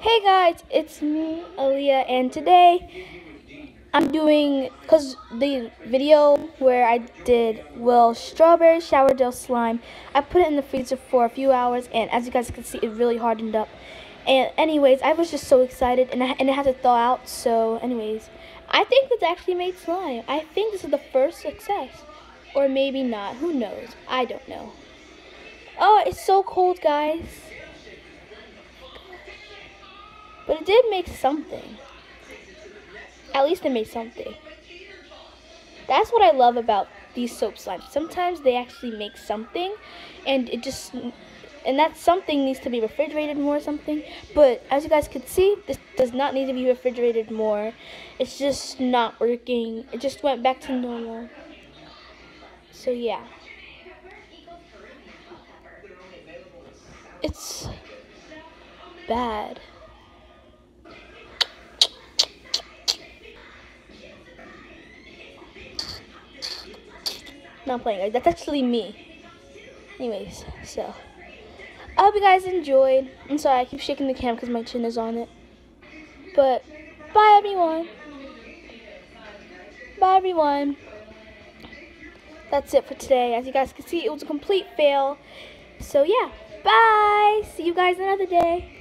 Hey guys, it's me, Aaliyah, and today I'm doing, because the video where I did Will Strawberry Shower Gel Slime, I put it in the freezer for a few hours, and as you guys can see, it really hardened up. And anyways, I was just so excited, and, I, and it had to thaw out, so anyways, I think it's actually made slime. I think this is the first success, or maybe not, who knows, I don't know. Oh, it's so cold, guys. But it did make something. At least it made something. That's what I love about these soap slimes. Sometimes they actually make something and it just and that something needs to be refrigerated more or something. But as you guys can see, this does not need to be refrigerated more. It's just not working. It just went back to normal. So yeah. It's bad. Not playing, guys. That's actually me. Anyways, so. I hope you guys enjoyed. I'm sorry, I keep shaking the cam because my chin is on it. But, bye everyone. Bye everyone. That's it for today. As you guys can see, it was a complete fail. So yeah, bye. See you guys another day.